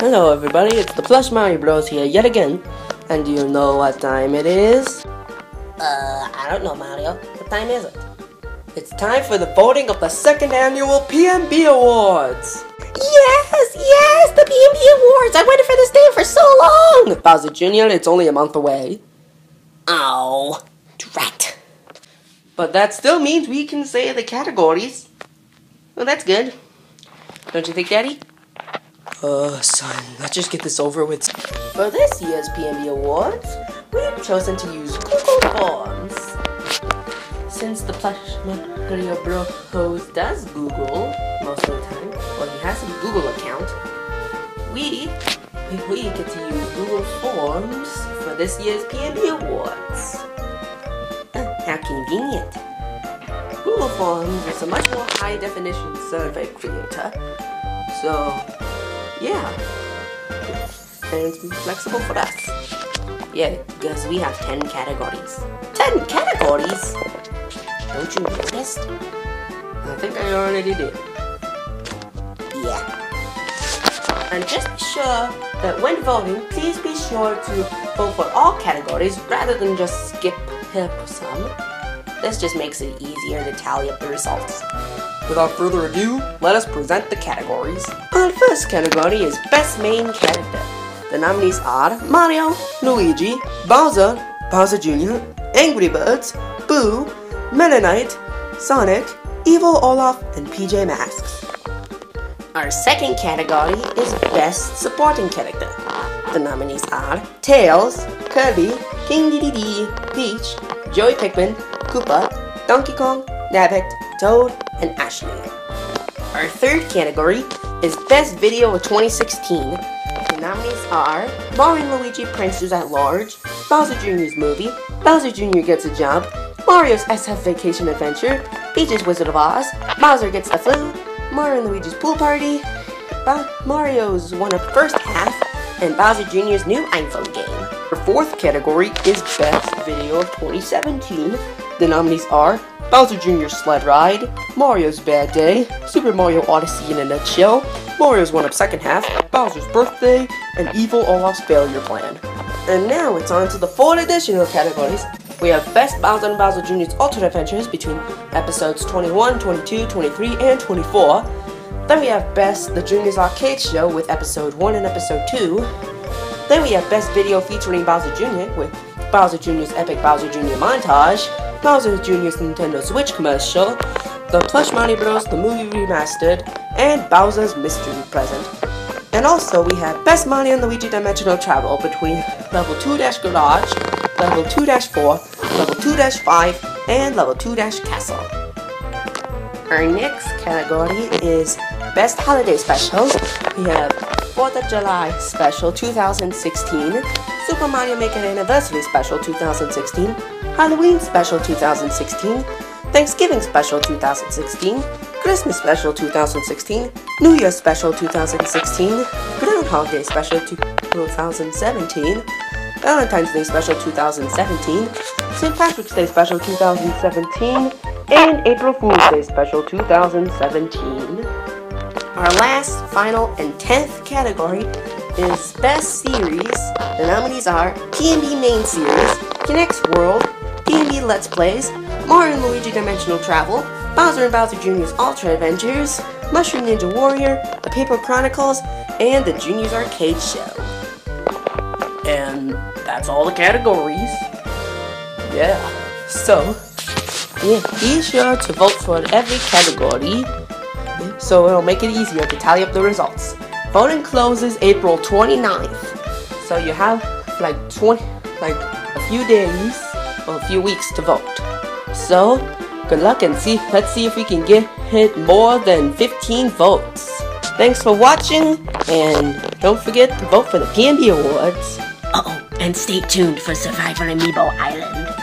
Hello everybody, it's the Plush Mario Bros here yet again. And do you know what time it is? Uh, I don't know Mario. What time is it? It's time for the voting of the second annual PMB Awards! Yes, yes, the PMB Awards! I waited for this day for so long! Bowser Jr., it's only a month away. Oh, drat. But that still means we can say the categories. Well, that's good. Don't you think, Daddy? Uh, son, let's just get this over with. For this year's PMB Awards, we've chosen to use Google Forms. Since the plush Mario Bros does Google most of the time, well, he has a Google account, we we get to use Google Forms for this year's PMB Awards. Uh, how convenient. Google Forms is a much more high definition survey creator, so yeah. And it's flexible for us. Yeah, because we have 10 categories. 10 categories? Don't you notice? I think I already did. Yeah. And just be sure that when voting, please be sure to vote for all categories rather than just skip some. This just makes it easier to tally up the results. Without further ado, let us present the categories. Our first category is Best Main Character. The nominees are Mario, Luigi, Bowser, Bowser Jr., Angry Birds, Boo, Meta Knight, Sonic, Evil Olaf, and PJ Masks. Our second category is Best Supporting Character. The nominees are Tails, Kirby, King Dedede, Peach, Joey Pikmin, Koopa, Donkey Kong, Nabbit, Toad, and Ashley. Our third category is Best Video of 2016. The nominees are Mario and Luigi Pranksters at Large, Bowser Jr.'s movie, Bowser Jr. Gets a Job, Mario's SF Vacation Adventure, Peach's Wizard of Oz, Bowser Gets the Flu, Mario and Luigi's Pool Party, ba Mario's One Up First Half, and Bowser Jr.'s new iPhone game. Our fourth category is Best Video of 2017. The nominees are Bowser Jr.'s Sled Ride, Mario's Bad Day, Super Mario Odyssey in a Nutshell, Mario's One Up Second Half, Bowser's Birthday, and Evil Olaf's Failure Plan. And now it's on to the four additional categories. We have Best Bowser and Bowser Jr.'s Alternate Adventures between episodes 21, 22, 23, and 24. Then we have Best The Juniors Arcade Show with episode 1 and episode 2. Then we have Best Video featuring Bowser Jr. with Bowser Jr.'s Epic Bowser Jr. Montage, Bowser Jr.'s Nintendo Switch commercial, The Plush Mario Bros. The Movie Remastered, and Bowser's Mystery Present. And also we have Best Mario and Luigi Dimensional Travel between Level 2-Garage, Level 2-4, Level 2-5, and Level 2-Castle. Our next category is Best Holiday Specials. We have 4th of July Special 2016, Super Mario Maker Anniversary Special 2016, Halloween Special 2016, Thanksgiving Special 2016, Christmas Special 2016, New Year Special 2016, Groundhog Day Special 2017, Valentine's Day Special 2017, St. Patrick's Day Special 2017, and April Fool's Day Special 2017. Our last, final, and tenth category is Best Series. The nominees are PMB Main Series, K'NEX World, Let's Plays, Mario Luigi Dimensional Travel, Bowser Bowser Jr.'s Ultra Adventures, Mushroom Ninja Warrior, The Paper Chronicles, and the Juniors Arcade Show. And that's all the categories. Yeah. So, yeah, be sure to vote for every category so it'll make it easier to tally up the results. Voting closes April 29th. So you have like 20 like a few days a few weeks to vote. So, good luck and see let's see if we can get hit more than 15 votes. Thanks for watching and don't forget to vote for the PMB Awards. Uh oh, and stay tuned for Survivor Amiibo Island.